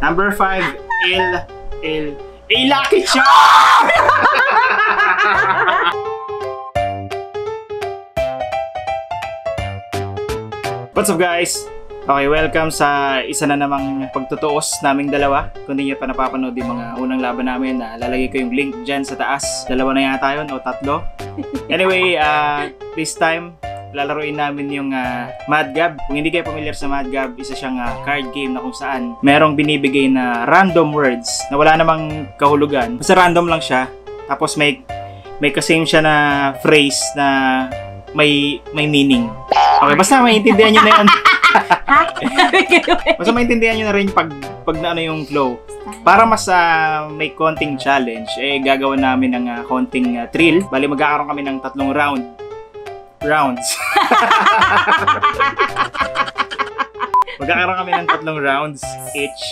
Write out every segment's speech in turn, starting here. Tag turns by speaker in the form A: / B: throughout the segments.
A: Number 5, Il, Il, A Lucky Charm! What's up guys? Okay, welcome sa isa na namang pagtutuos naming dalawa. Kung hindi nyo pa napapanood yung mga unang laban namin, na lalagay ko yung link dyan sa taas. Dalawa na yata yun o tatlo. Anyway, uh, this time, lalaroin namin yung uh, Mad Gab. Kung hindi kayo familiar sa Mad Gab, isa siyang uh, card game na kung saan merong binibigay na random words na wala namang kahulugan. Basta random lang siya. Tapos may may kasame siya na phrase na may may meaning. Okay, basta maintindihan niyo na yun. basta maintindihan niyo na rin pag pag na ano yung flow. Para mas uh, may konting challenge, eh gagawin namin ng uh, konting uh, thrill. Bali magkakaroon kami ng tatlong round rounds. Magkakaroon kami ng tatlong rounds each.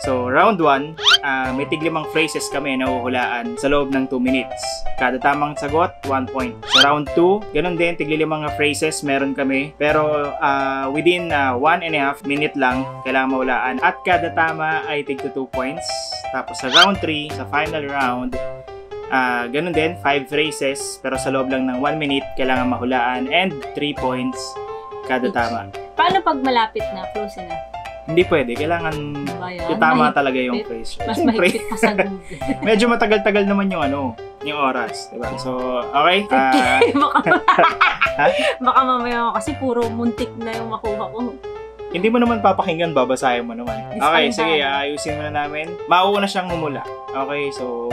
A: So, round 1, uh, may tiglimang phrases kami na uhulaan sa loob ng 2 minutes. Kada tamang sagot, 1 point. Sa round 2, ganun din, tiglilimang phrases meron kami. Pero uh, within 1 uh, and a half minute lang, kailangan mahulaan. At kada tama ay tig 2 points. Tapos sa round 3, sa final round, Uh, ganun din, 5 phrases, pero sa loob lang ng 1 minute, kailangan mahulaan and 3 points kada tama.
B: Paano pag malapit na, close na?
A: Hindi pwede. Kailangan
B: Ayan,
A: tama talaga yung phrase.
B: Mas mahigpit pa sa Google.
A: Medyo matagal-tagal naman yung ano, yung oras. Diba? So, okay. Uh,
B: baka, baka mamaya kasi puro muntik na yung makuha ko.
A: Hindi mo naman papakinggan, babasahin mo naman. Okay, sige, ayusin mo na namin. Mauuna siyang humula. Okay, so...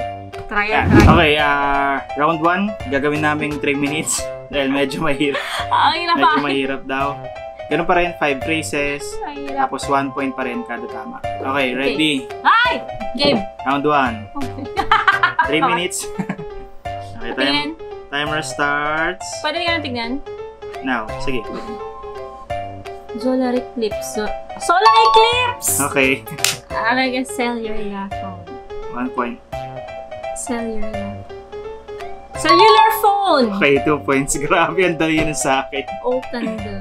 B: Try yeah. try.
A: Okay, uh, round 1, gagawin namin 3 minutes. Dahil medyo mahirap.
B: Ay,
A: medyo mahirap daw. Ganun pa rin, 5 phrases. Tapos 1 point pa rin kada tama. Okay, ready?
B: Ay! Game!
A: Round 1. 3 minutes. okay, time, timer starts.
B: Pwede ka tignan?
A: Now, sige.
B: Solar eclipse. So, solar eclipse!
A: Okay.
B: I guess cellular phone.
A: One point.
B: Cellular. Cellular phone!
A: Okay, two points. Grabe, ang dali na sa akin.
B: Oak and the...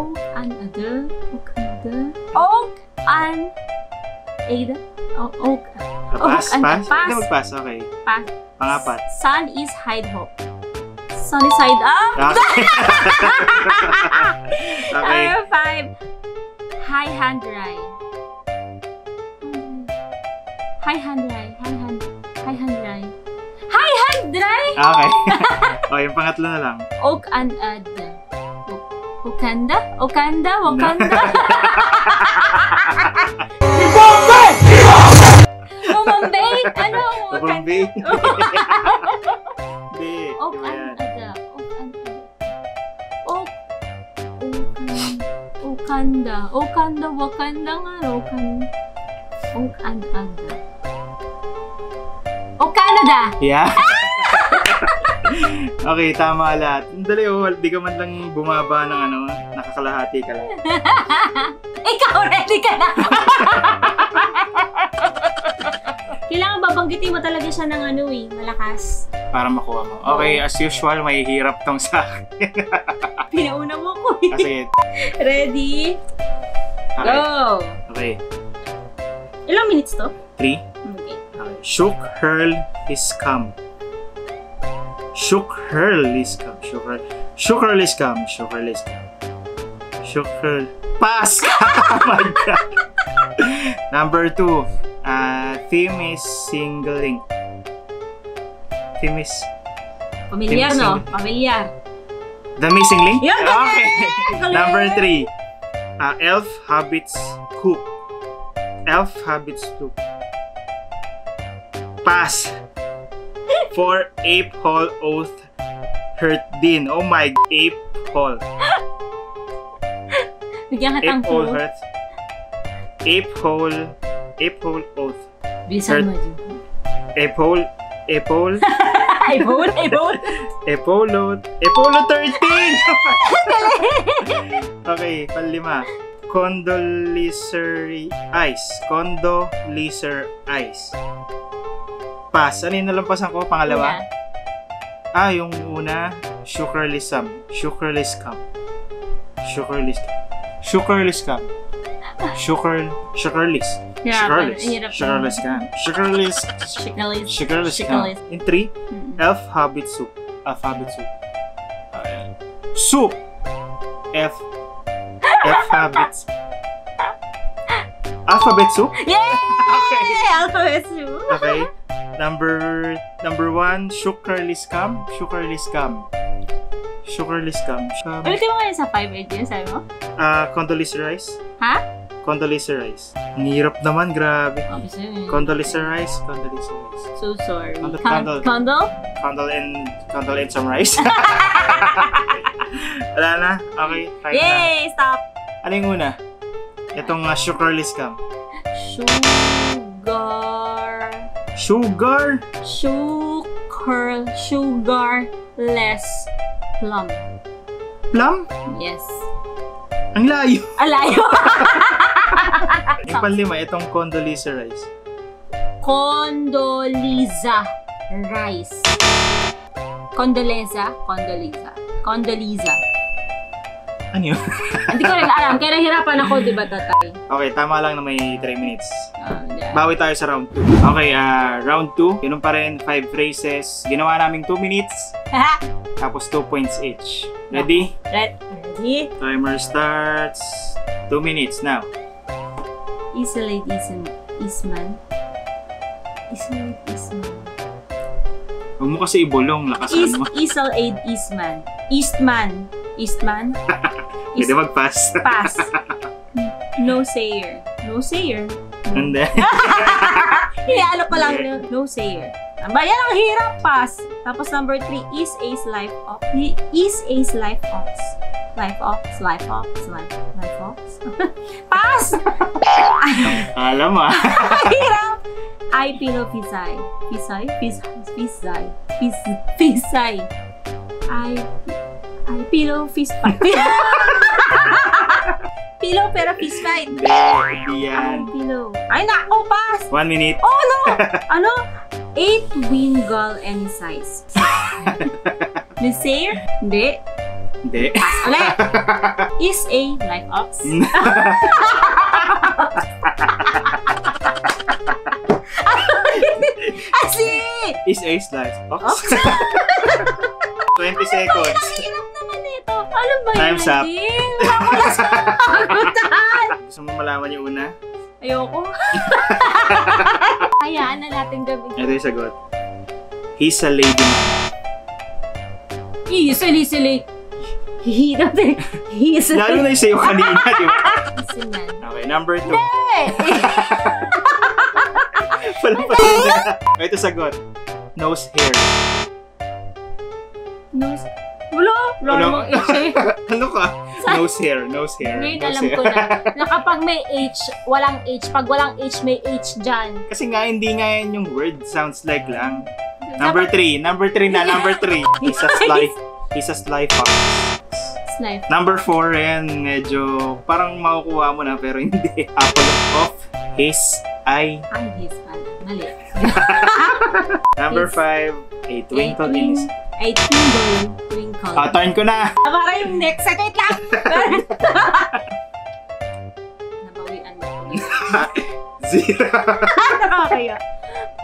B: Oak and the... Oak and the... Oak and... Ada? Oh, oak.
A: Pass,
B: oak
A: pass?
B: Pass.
A: Hindi mag-pass, okay.
B: Pass.
A: Pangapat.
B: Sun is hide hope. Sunny side up.
A: Okay. okay.
B: Number five. High hand dry. High hand dry. High hand. High hand dry. High hand dry.
A: Okay. okay, yung pangatlo na lang.
B: Oak and ad. Wakanda? Wakanda? Wakanda?
A: Bombay!
B: Bombay? Ano?
A: Bombay? Hindi.
B: Ada. Ada. Oak. Okanda. Okanda. Wakanda nga. Okanda. Ada. Canada!
A: Yeah? okay, tama lahat. Ang Dali oh, di ka man lang bumaba ng ano, nakakalahati ka lang.
B: Ikaw ready ka na! Kailangan babanggitin mo talaga siya ng ano eh, malakas.
A: Para makuha mo. Okay, as usual, may hirap tong sa akin.
B: Pinauna mo ko eh.
A: Kasi,
B: Ready?
A: okay.
B: Go!
A: Okay,
B: Ilang minutes to?
A: three. Shook, hurl, is come. Shook, hurl, is come. Shook, hurl. Shook, hurl, is come. Shook, hurl, is come. Shook, hurl. Pass! oh my God! Number two. Uh, theme is singling. Theme is
B: Pamilyar,
A: Tim-
B: no? Pamilyar.
A: The Missing Link?
B: Yan,
A: Okay. Number three. Uh, elf habits cook. Elf habits cook. Pass. For ape hole oath hurt din. Oh my ape hole.
B: Bigyan ka
A: Ape
B: clue.
A: hurt. Ape hole. Ape hole oath.
B: Bilisan mo, Jim.
A: Ape hole. Ape hole.
B: Ay, vote! Ay, vote!
A: Epolo. Epolo 13! okay, panlima. Condoleezzer Ice. Condoleezzer Ice. Pass. Ano yung nalampasan ko? Pangalawa? Ah, yung una, Sugarlism. Sugarliscam. Sugarliscam. Sugarliscam. Sugar, sugarless.
B: Hirapan.
A: Sugarless. Sugarless ka. Sugarless.
B: Sugarless.
A: Sugarless ka.
B: Sugarless.
A: In three,
B: Mm.
A: alphabet soup. Alphabet soup. Ayan. Soup. F. Alphabet. Alphabet soup?
B: Yay!
A: Okay.
B: Alphabet soup.
A: Okay. Number number one, sugarless scam. Sugarless scam. Sugarless scam. Scam.
B: Ulitin mo nga yun sa 5 yun, sabi mo?
A: Ah, Condoleezza Rice.
B: Ha?
A: Condoleezza Rice. Ang hirap naman, grabe.
B: Yun.
A: Condoleezza Rice. Condoleezza Rice.
B: So sorry.
A: Condol-
B: Con-
A: condol.
B: Condol?
A: Condol and condol and some rice. Wala na. Okay. Fine na.
B: Yay! Stop!
A: Ano yung una? Itong uh, sugarless scam.
B: Sugar.
A: Sugar.
B: Sugar. Sugarless plum.
A: Plum?
B: Yes.
A: Ang layo.
B: Alayo!
A: Yung panlima, itong Condoleezza Rice.
B: Condoleezza rice. Condoleezza? Condoleezza. Condoleezza.
A: Ano yun?
B: Hindi ko rin alam. Kaya nahirapan ako, di ba, tatay?
A: okay, tama lang na may 3 minutes.
B: Yeah.
A: Bawi tayo sa round 2. Okay, ah round 2. Ganun pa rin, 5 phrases. Ginawa namin 2 minutes. Tapos 2 points each. Ready?
B: Ready?
A: Timer starts. 2 minutes now.
B: Isolate Isman. Isman. Isolate Isman.
A: Huwag mo kasi ibulong, lakasan
B: Is,
A: mo.
B: Isolate Eastman. Eastman. Eastman?
A: Pwede mag-pass.
B: Pass. No sayer. No sayer.
A: Hindi.
B: Hinalo ko lang no, no sayer. Aba, yan ang hirap. Pass. Tapos number three, is Ace life ox. Is Ace life ox. Life ox, life ox, life, life ox. Pass!
A: Alam ah.
B: Hirap! I pillow pisay. Pisay? Pis, pisay. Pis, pisay. I, I pillow fish fight. Pillow pero fish fight.
A: Hindi,
B: pillow. Ay na, oh pass!
A: 1 minute.
B: Oh no! ano? Eight wing girl any size. Miss Sayer? Hindi.
A: Hindi.
B: Ulit. Is a life ox. Asi!
A: Is a slice. Ox. 20 seconds.
B: Ano ba yun?
A: Time's up.
B: Din? Wala sa kagutan.
A: Gusto mo malaman yung una?
B: Ayoko. Hayaan na natin gabi.
A: Ito yung sagot. He's a lady man.
B: Easily, easily. He doesn't. He's a...
A: Lalo na yung sa'yo kanina, di ba? Okay, number 2.
B: Eh,
A: Wala pa rin na. Ito sagot. Nose hair.
B: Nose. Wala. Wala
A: Ano?
B: namang H eh.
A: ano ka? Nose hair, nose hair.
B: Ngayon
A: nose
B: alam
A: hair.
B: ko na. Na kapag may H, walang H. Pag walang H, may H dyan.
A: Kasi nga, hindi nga yan yung word. Sounds like lang. Number 3. Number 3 na. Number 3. He's a sly. He's a sly fox.
B: Snipe.
A: Number 4 yan, medyo parang makukuha mo na pero hindi. Apple of his eye.
B: Ay, his pala. Mali.
A: Number 5, a twinkle in his...
B: Ay, twinkle. Twinkle.
A: Ah, turn ko na!
B: Ah, para yung next. Wait lang. Nabawian mo ko.
A: Zero.
B: Nakakaya.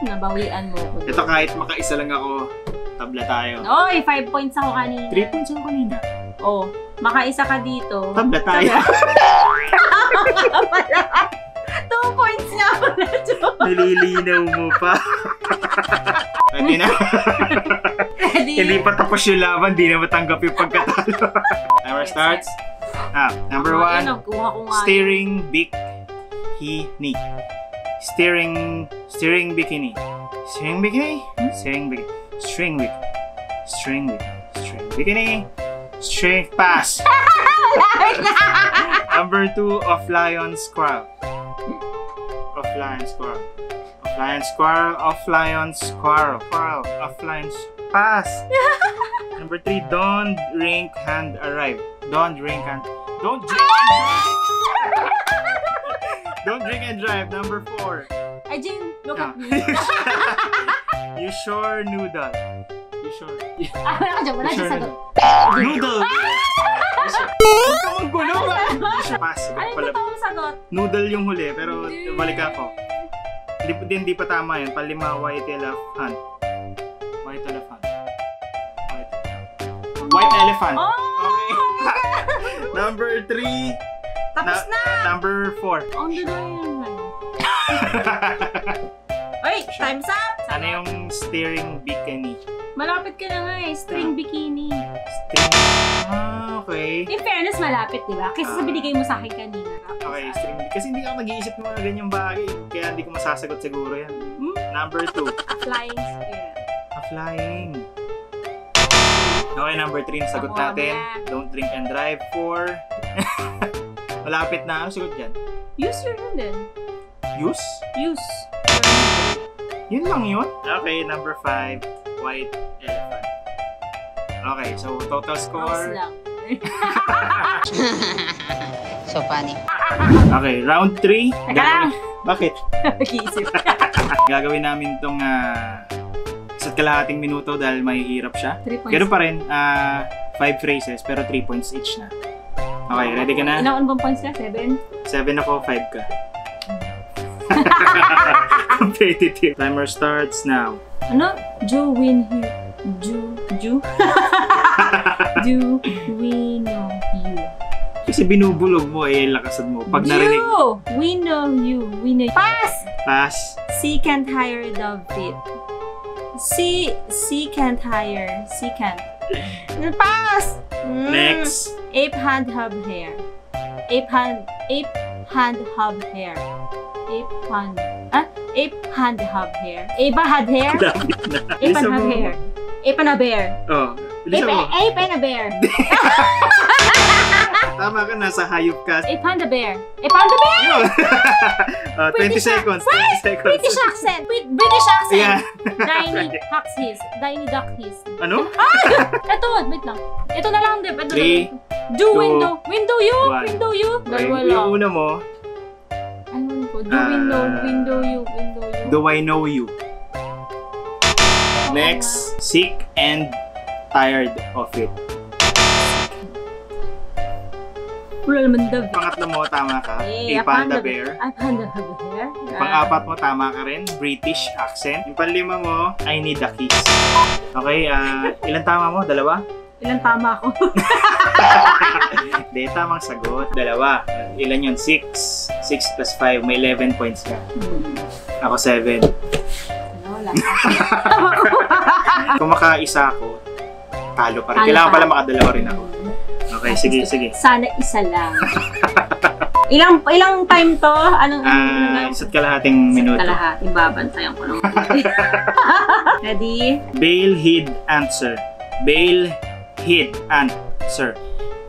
B: Nabawian mo ko.
A: Ito kahit makaisa lang ako, tabla tayo.
B: Oy, 5 points ako kanina.
A: 3 points ako kanina.
B: Oh, makaisa ka dito.
A: Tabla tayo.
B: Wala. 2 points nga pala, Joe.
A: Nililinaw mo pa. Hindi na.
B: Ready?
A: Hindi pa tapos yung laban, di na matanggap yung pagkatalo. Timer starts. Ah, number 1.
B: yun, nakuha ko nga.
A: Steering bikini. Steering steering bikini. Steering bikini? Steering bikini. String bikini. String bikini. String bikini. String pass. Number two of lion squirrel. Of lion squirrel. Of lion squirrel. Of lion squirrel. Squirrel. Of lion s- pass. Number three, don't drink and arrive. Don't drink and don't drink and drive. Don't drink and drive. Number four.
B: Ay, Jin, look
A: Ah.
B: at me.
A: you sure noodle. You sure.
B: Ah, dyan, wala
A: You sure
B: sagot.
A: noodle. Huwag ka manggulo ba? Hindi siya pass.
B: Ano yung totoong sagot?
A: noodle yung huli, pero balik ako. Hindi, hindi, pa tama yun. Palima, white elephant. White elephant.
B: Oh!
A: Okay. number three.
B: Tapos na!
A: Number four.
B: Dulo yun. Ay, time's up!
A: ano yung steering bikini?
B: Malapit ka na nga eh. String bikini.
A: String. Ah, okay.
B: In fairness, malapit, di ba? Kasi sa
A: Ah.
B: binigay mo sa akin kanina.
A: Okay, string Kasi hindi ako nag-iisip ng mga ganyang bagay. Kaya hindi ko masasagot siguro yan.
B: Hmm?
A: Number two.
B: A flying squirrel.
A: A flying. Okay, number three. Sagot
B: Ako,
A: natin. Don't drink and drive. Four. Malapit na. Ano sagot dyan?
B: Use your hand then.
A: Use?
B: Use.
A: Yun lang yun. Okay, number five. White elephant. Okay, so total score.
B: lang.
C: So funny.
A: Okay, round 3.
B: Teka lang.
A: Bakit?
B: Nag-iisip.
A: Gagawin namin tong uh, isa't kalahating minuto dahil mahihirap siya. Ganun pa rin, 5 phrases pero 3 points each na. Okay, ready ka na?
B: Ilang bang points ka? Seven?
A: 7 ako, 5 ka. Competitive. Timer starts now.
B: Ano? Ju win you. Ju. Ju? Ju know you.
A: Kasi binubulog mo eh, lakasan mo. Pag narinig,
B: Ju! We know you. We know Pass!
A: pass.
B: C can't hire the fit. C, C can't hire. C can't. Pass! Mm.
A: Next.
B: Ape hand hub hair. Ape hand, ape hand hub hair. Ape hand, ah? Ape hand hub hair. Ape had hair? Ape
A: Bilisan
B: and a
A: mo.
B: bear. Ape and a bear.
A: Oh,
B: Ape, ape and a bear.
A: Tama ka, nasa hayop ka.
B: A bear. Ape and a bear!
A: Yun. Ah, 20
B: British
A: seconds. 20
B: Wait!
A: seconds.
B: British accent! Wait, British accent!
A: Yeah.
B: Diny his. Diny duck his.
A: Ano?
B: Ito, wait lang. Ito na lang, Deb. Ito
A: Three,
B: na lang. Do
A: two,
B: window. Window you.
A: one.
B: Window you. Dalawa
A: yung
B: lang.
A: una mo,
B: Ano ko? Do
A: Ah.
B: window. Window you. Window you.
A: Do I Know You? Next, Sick and Tired of It.
B: Naman Deb.
A: Pangatlo mo, tama ka.
B: Eh,
A: A Panda Bear.
B: Ay, panda bear.
A: Pang-apat mo, tama ka rin. British accent. Yung panlima mo, I Need a Kiss. Okay, ah, ilan tama mo? Dalawa?
B: Ilan tama ako?
A: Hindi, tamang sagot. Dalawa. Ilan yun? Six. Six plus five. May 11 points ka. Ako seven.
B: Wala.
A: Kung makaisa ako, talo pa rin. Kailangan
B: pa.
A: pala makadalawa rin ako. Okay, sige, sige.
B: Sana isa lang. ilang ilang time to? Anong
A: Ah, isa't kalahating minuto.
B: Kalahati. Babantayan ko naman. Ready?
A: Bail hid answer. Bail hid answer.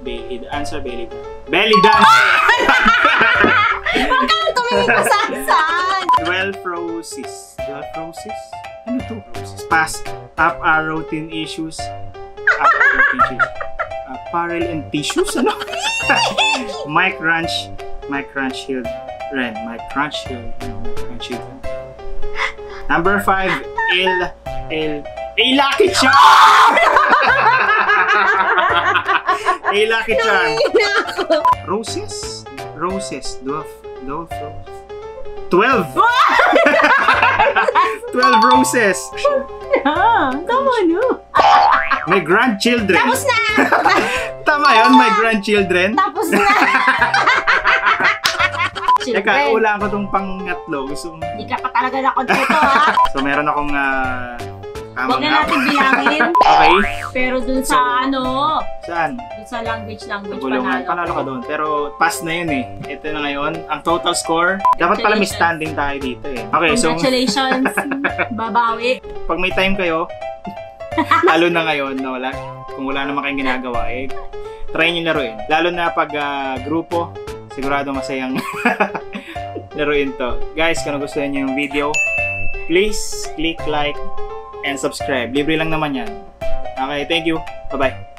A: Bail hid answer. Bail hid Belly dancer!
B: Huwag ka nang tumingin ko sa saan!
A: 12 roses. 12 roses? Ano to? Roses. Pass. Up arrow tin issues. Up arrow tin issues. Apparel and tissues? Ano? Mike Ranch. Mike Ranch Hill. Ren. Mike Ranch Hill. Mike Ranch Hill. Number 5. Il. Il. A Lucky Charm! A Lucky Charm. Roses? Roses. Dwarf. Dwarf. rose. 12! 12 roses!
B: Ah, tama no.
A: My grandchildren!
B: Tapos na!
A: Tama yun, my grandchildren.
B: Tapos na!
A: Teka, ulaan ko tong pangatlo. Gusto kong...
B: Hindi ka pa talaga nakontrito ha.
A: So, meron akong uh,
B: Huwag na natin bilangin.
A: Okay.
B: Pero dun sa
A: So,
B: ano,
A: Saan?
B: dun sa language language
A: Bulungan.
B: panalo.
A: Panalo ka doon. Pero pass na yun eh. Ito na ngayon. Ang total score. Dapat pala may
B: Congratulations.
A: standing tayo dito eh. Okay, so
B: Congratulations. Babawi.
A: pag may time kayo, lalo na ngayon na wala, kung wala naman kayong ginagawa, eh, try nyo laruin. Lalo na pag ah, grupo, sigurado masayang laruin to. Guys, kung nagustuhan nyo yung video, please click like and subscribe. Libre lang naman yan. Okay, thank you. Bye-bye.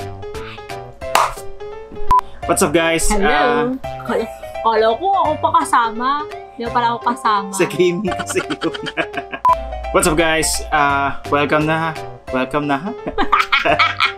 A: What's up guys?
B: Hello. Kala, kala ko ako pa kasama. Hindi pala ako kasama.
A: sa gaming kasi yun. What's up guys? Uh, welcome na. Welcome na ha.